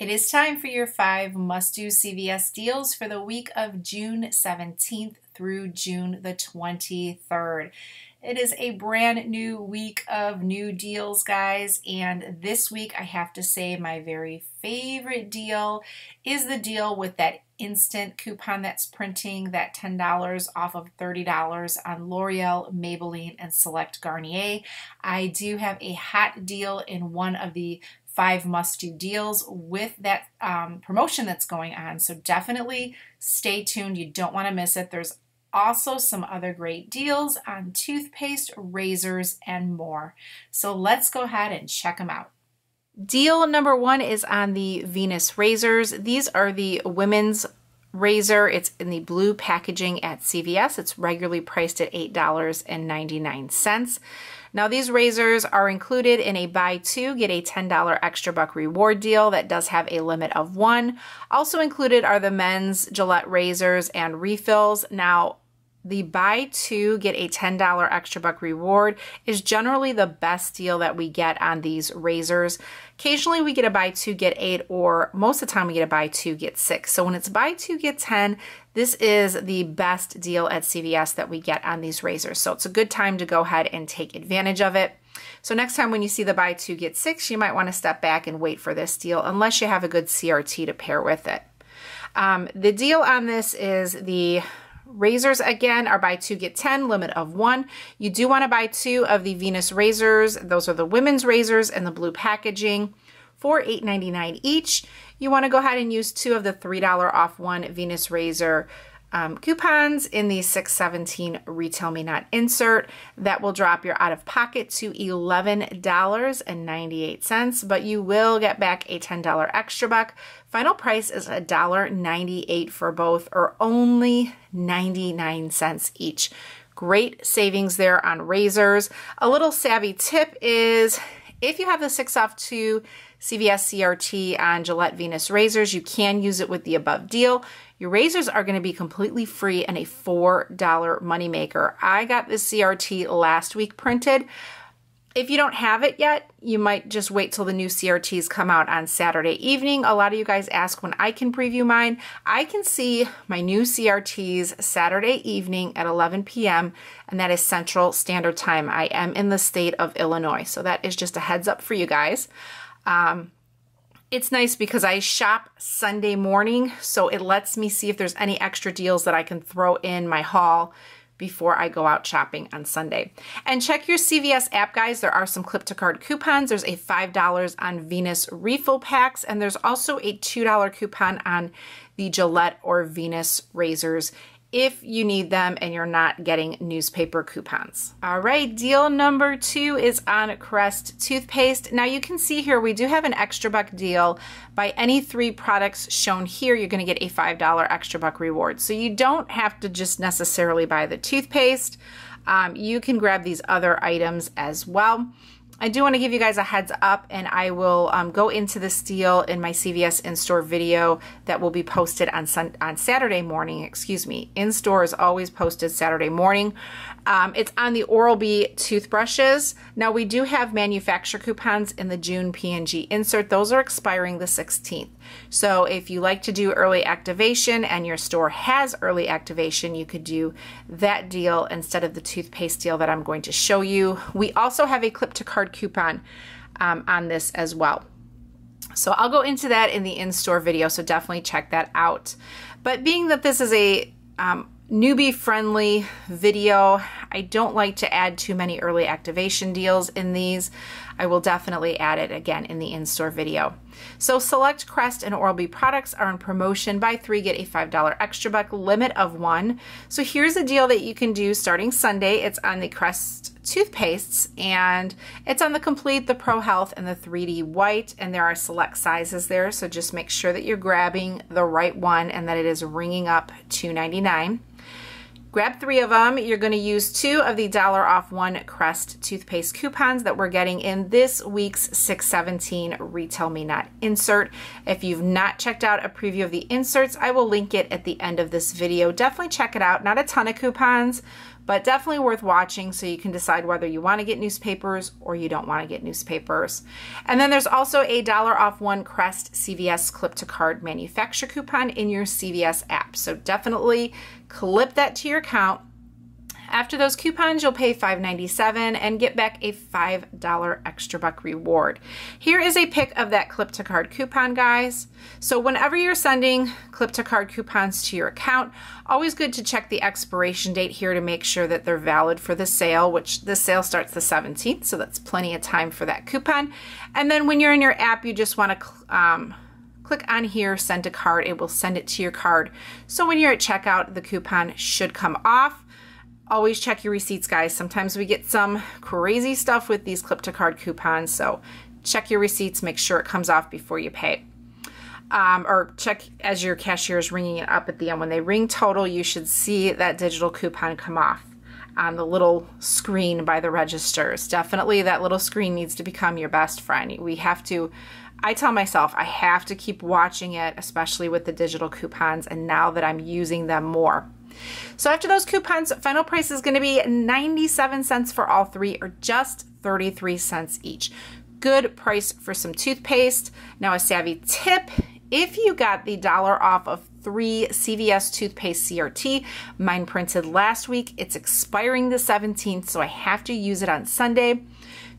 It is time for your five must do CVS deals for the week of June 17th through June the 23rd. It is a brand new week of new deals, guys, and this week I have to say my very favorite deal is the deal with that instant coupon that's printing that $10 off of $30 on L'Oreal, Maybelline, and Select Garnier. I do have a hot deal in one of the five must do deals with that um, promotion that's going on. So definitely stay tuned. You don't want to miss it. There's also some other great deals on toothpaste, razors, and more. So let's go ahead and check them out. Deal number one is on the Venus razors. These are the women's razor. It's in the blue packaging at CVS. It's regularly priced at $8.99. Now these razors are included in a buy two, get a $10 extra buck reward deal that does have a limit of one. Also included are the men's Gillette razors and refills. Now the buy two, get a $10 extra buck reward is generally the best deal that we get on these razors. Occasionally we get a buy two, get eight, or most of the time we get a buy two, get six. So when it's buy two, get 10, this is the best deal at CVS that we get on these razors. So it's a good time to go ahead and take advantage of it. So next time when you see the buy two, get six, you might want to step back and wait for this deal unless you have a good CRT to pair with it. Um, the deal on this is the Razors again are buy two, get 10, limit of one. You do want to buy two of the Venus razors. Those are the women's razors and the blue packaging for $8.99 each. You want to go ahead and use two of the $3 off one Venus razor um, coupons in the 617 Retail Me Not insert. That will drop your out of pocket to $11.98, but you will get back a $10 extra buck. Final price is $1.98 for both, or only 99 cents each. Great savings there on razors. A little savvy tip is if you have the 6 off 2 CVS CRT on Gillette Venus razors, you can use it with the above deal. Your razors are going to be completely free and a $4 moneymaker. I got this CRT last week printed. If you don't have it yet, you might just wait till the new CRTs come out on Saturday evening. A lot of you guys ask when I can preview mine. I can see my new CRTs Saturday evening at 11 p.m., and that is Central Standard Time. I am in the state of Illinois, so that is just a heads up for you guys. Um, it's nice because I shop Sunday morning, so it lets me see if there's any extra deals that I can throw in my haul before I go out shopping on Sunday. And check your CVS app, guys. There are some clip to card coupons. There's a $5 on Venus refill packs, and there's also a $2 coupon on the Gillette or Venus razors if you need them and you're not getting newspaper coupons. All right, deal number two is on Crest toothpaste. Now you can see here we do have an extra buck deal. By any three products shown here, you're gonna get a $5 extra buck reward. So you don't have to just necessarily buy the toothpaste. Um, you can grab these other items as well. I do want to give you guys a heads up and I will um, go into this deal in my CVS in-store video that will be posted on, sun on Saturday morning, excuse me. In-store is always posted Saturday morning. Um, it's on the Oral-B toothbrushes. Now we do have manufacturer coupons in the June P&G insert. Those are expiring the 16th. So if you like to do early activation and your store has early activation, you could do that deal instead of the toothpaste deal that I'm going to show you. We also have a clip to card coupon um, on this as well. So I'll go into that in the in-store video, so definitely check that out. But being that this is a um, newbie friendly video. I don't like to add too many early activation deals in these. I will definitely add it again in the in-store video. So select Crest and Oral-B products are on promotion. Buy three, get a $5 extra buck, limit of one. So here's a deal that you can do starting Sunday. It's on the Crest toothpastes and it's on the Complete, the Pro Health, and the 3D White and there are select sizes there so just make sure that you're grabbing the right one and that it is ringing up $2.99. Grab three of them. You're going to use two of the dollar off one Crest toothpaste coupons that we're getting in this week's 617 Retail Me Not insert. If you've not checked out a preview of the inserts, I will link it at the end of this video. Definitely check it out. Not a ton of coupons, but definitely worth watching so you can decide whether you want to get newspapers or you don't want to get newspapers. And then there's also a dollar off one Crest CVS clip to card manufacturer coupon in your CVS app. So definitely clip that to your account after those coupons, you'll pay $5.97 and get back a $5 extra buck reward. Here is a pic of that clip to card coupon, guys. So whenever you're sending clip to card coupons to your account, always good to check the expiration date here to make sure that they're valid for the sale, which the sale starts the 17th, so that's plenty of time for that coupon. And then when you're in your app, you just want to um, click on here, send a card. It will send it to your card. So when you're at checkout, the coupon should come off. Always check your receipts, guys. Sometimes we get some crazy stuff with these clip to card coupons, so check your receipts, make sure it comes off before you pay. Um, or check as your cashier is ringing it up at the end. When they ring total, you should see that digital coupon come off on the little screen by the registers. Definitely that little screen needs to become your best friend. We have to, I tell myself, I have to keep watching it, especially with the digital coupons, and now that I'm using them more. So after those coupons, final price is going to be 97 cents for all three or just 33 cents each. Good price for some toothpaste. Now a savvy tip, if you got the dollar off of three CVS toothpaste CRT, mine printed last week, it's expiring the 17th, so I have to use it on Sunday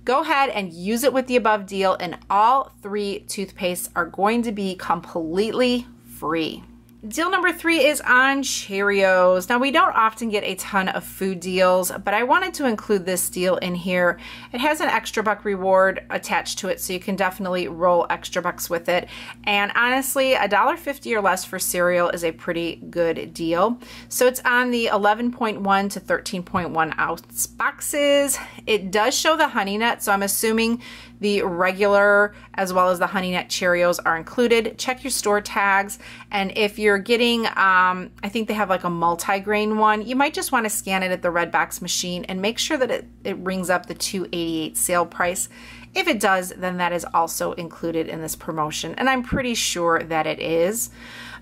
go ahead and use it with the above deal and all three toothpastes are going to be completely free. Deal number three is on Cheerios. Now, we don't often get a ton of food deals, but I wanted to include this deal in here. It has an extra buck reward attached to it, so you can definitely roll extra bucks with it. And honestly, $1.50 or less for cereal is a pretty good deal. So it's on the 11.1 to 13.1 ounce boxes. It does show the honey nut, so I'm assuming the regular as well as the Honey Nut Cheerios are included. Check your store tags. And if you're getting, um, I think they have like a multi-grain one, you might just want to scan it at the Redbox machine and make sure that it, it rings up the 288 sale price. If it does, then that is also included in this promotion. And I'm pretty sure that it is.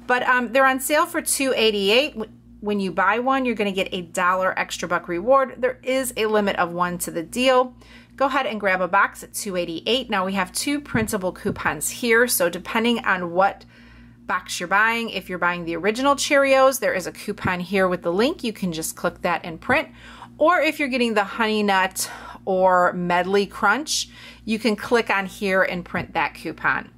But um, they're on sale for 288 when you buy one, you're to get a dollar extra buck reward. There is a limit of one to the deal go ahead and grab a box at 288. Now we have two printable coupons here. So depending on what box you're buying, if you're buying the original Cheerios, there is a coupon here with the link. You can just click that and print. Or if you're getting the Honey Nut or Medley Crunch, you can click on here and print that coupon.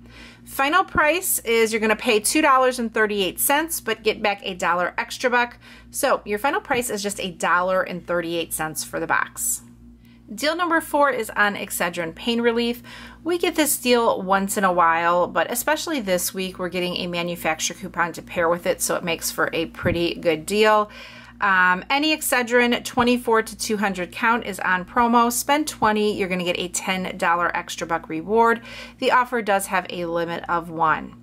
Final price is you're going to pay $2.38, but get back a dollar extra buck. So your final price is just a dollar and 38 cents for the box. Deal number four is on Excedrin Pain Relief. We get this deal once in a while, but especially this week, we're getting a manufacturer coupon to pair with it, so it makes for a pretty good deal. Um, any Excedrin 24 to 200 count is on promo. Spend 20, you're going to get a $10 extra buck reward. The offer does have a limit of one.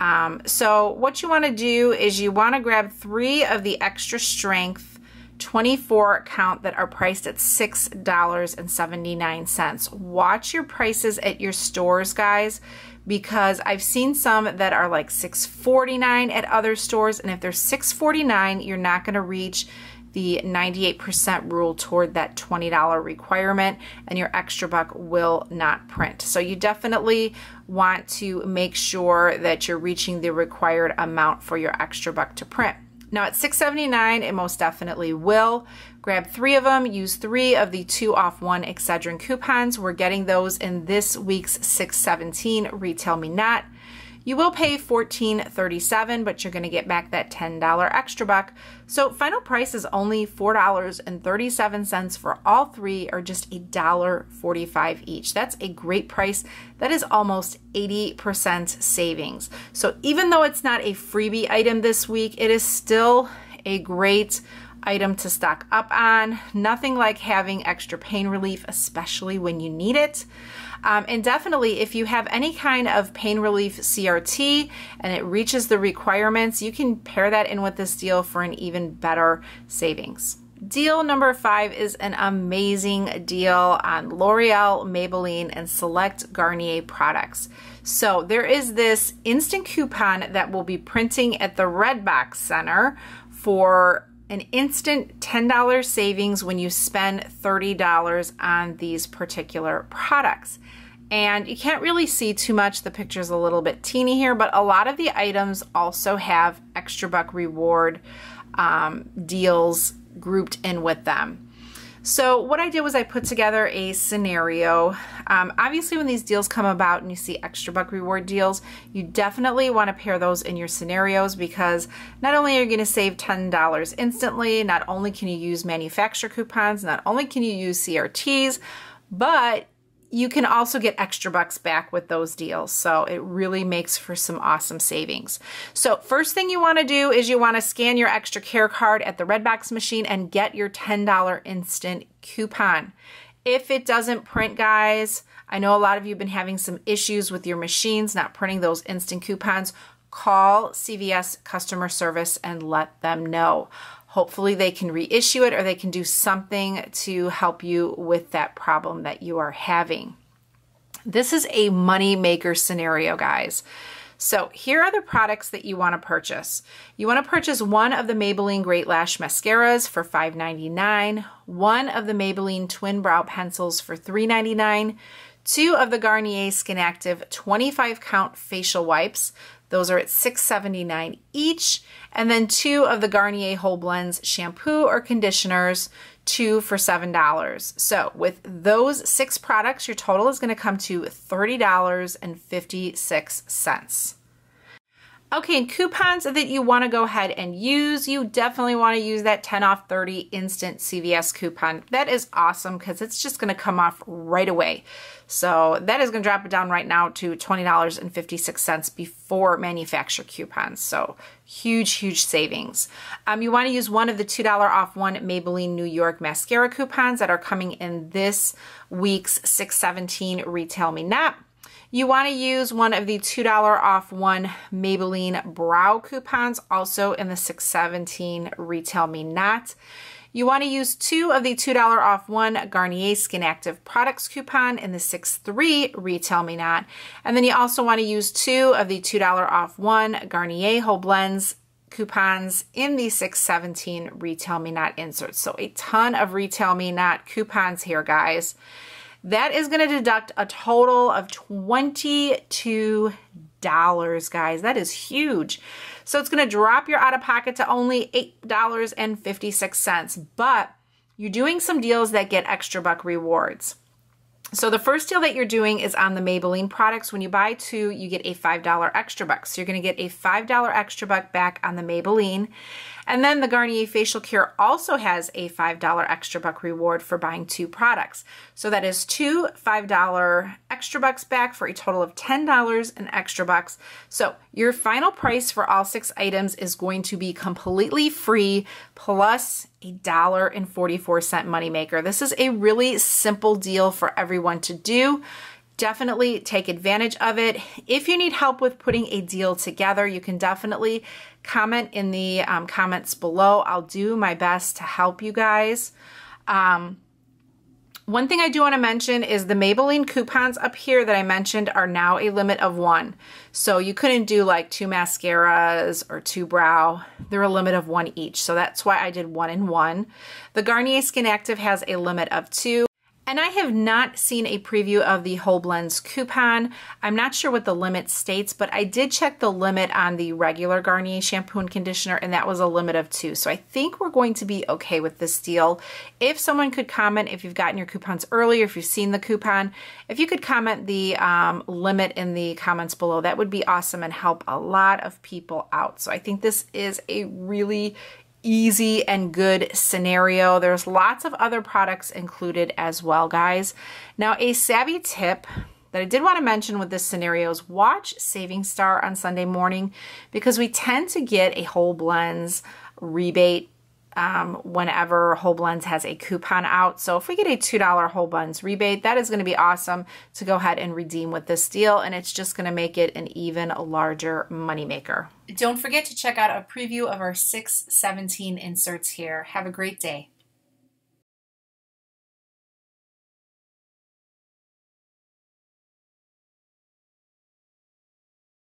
Um, so what you want to do is you want to grab three of the extra strength 24 count that are priced at $6.79. Watch your prices at your stores, guys, because I've seen some that are like $6.49 at other stores. And if they're $6.49, you're not going to reach the 98% rule toward that $20 requirement and your extra buck will not print. So you definitely want to make sure that you're reaching the required amount for your extra buck to print. Now at $6.79, it most definitely will. Grab three of them, use three of the two off one Excedrin coupons. We're getting those in this week's 617 Retail Me Not. You will pay $14.37, but you're going to get back that $10 extra buck. So final price is only $4.37 for all three, or just $1.45 each. That's a great price. That is almost 80% savings. So even though it's not a freebie item this week, it is still a great item to stock up on. Nothing like having extra pain relief, especially when you need it. Um, and definitely, if you have any kind of pain relief CRT and it reaches the requirements, you can pair that in with this deal for an even better savings. Deal number five is an amazing deal on L'Oreal, Maybelline, and select Garnier products. So there is this instant coupon that will be printing at the Redbox Center for an instant $10 savings when you spend $30 on these particular products. And you can't really see too much. The picture's a little bit teeny here, but a lot of the items also have extra buck reward um, deals grouped in with them. So what I did was I put together a scenario. Um, obviously, when these deals come about and you see extra buck reward deals, you definitely want to pair those in your scenarios because not only are you going to save $10 instantly, not only can you use manufacturer coupons, not only can you use CRTs, but you can also get extra bucks back with those deals. So it really makes for some awesome savings. So first thing you want to do is you want to scan your extra care card at the Redbox machine and get your $10 instant coupon. If it doesn't print, guys, I know a lot of you have been having some issues with your machines not printing those instant coupons. Call CVS customer service and let them know. Hopefully, they can reissue it or they can do something to help you with that problem that you are having. This is a money maker scenario, guys. So here are the products that you want to purchase. You want to purchase one of the Maybelline Great Lash Mascaras for $5.99, one of the Maybelline Twin Brow Pencils for $3.99, two of the Garnier Skin Active 25 count facial wipes. Those are at $6.79 each. And then two of the Garnier Whole Blends shampoo or conditioners, two for $7. So with those six products, your total is going to come to $30.56. Okay, and coupons that you want to go ahead and use, you definitely want to use that 10 off 30 instant CVS coupon. That is awesome because it's just going to come off right away. So that is going to drop it down right now to $20.56 before manufacturer coupons. So huge, huge savings. Um, you want to use one of the $2 off one Maybelline New York mascara coupons that are coming in this week's 617 Retail Me Not. You want to use one of the $2 off one Maybelline brow coupons, also in the 617 Retail Me Not. You want to use two of the $2 off one Garnier Skin Active Products coupon in the 6-3 Retail Me Not. And then you also want to use two of the $2 off one Garnier Whole Blends coupons in the 617 Retail Me Not inserts. So a ton of Retail Me Not coupons here, guys. That is going to deduct a total of $22, guys. That is huge. So it's going to drop your out of pocket to only $8.56. But you're doing some deals that get extra buck rewards. So the first deal that you're doing is on the Maybelline products. When you buy two, you get a $5 extra buck. So you're going to get a $5 extra buck back on the Maybelline. And then the Garnier Facial Cure also has a $5 extra buck reward for buying two products. So that is two $5 extra bucks back for a total of $10 in extra bucks. So your final price for all six items is going to be completely free plus a dollar and 44 cent moneymaker. This is a really simple deal for everyone to do definitely take advantage of it. If you need help with putting a deal together, you can definitely comment in the um, comments below. I'll do my best to help you guys. Um, one thing I do want to mention is the Maybelline coupons up here that I mentioned are now a limit of one. So you couldn't do like two mascaras or two brow. They're a limit of one each. So that's why I did one and one. The Garnier Skin Active has a limit of two. And I have not seen a preview of the Whole Blends coupon. I'm not sure what the limit states, but I did check the limit on the regular Garnier shampoo and conditioner, and that was a limit of two. So I think we're going to be okay with this deal. If someone could comment if you've gotten your coupons earlier, if you've seen the coupon, if you could comment the um, limit in the comments below, that would be awesome and help a lot of people out. So I think this is a really easy and good scenario. There's lots of other products included as well, guys. Now, a savvy tip that I did want to mention with this scenario is watch Saving Star on Sunday morning because we tend to get a whole blends rebate um, whenever Whole Blends has a coupon out. So if we get a $2 Whole Blends rebate, that is going to be awesome to go ahead and redeem with this deal. And it's just going to make it an even larger moneymaker. Don't forget to check out a preview of our 617 inserts here. Have a great day.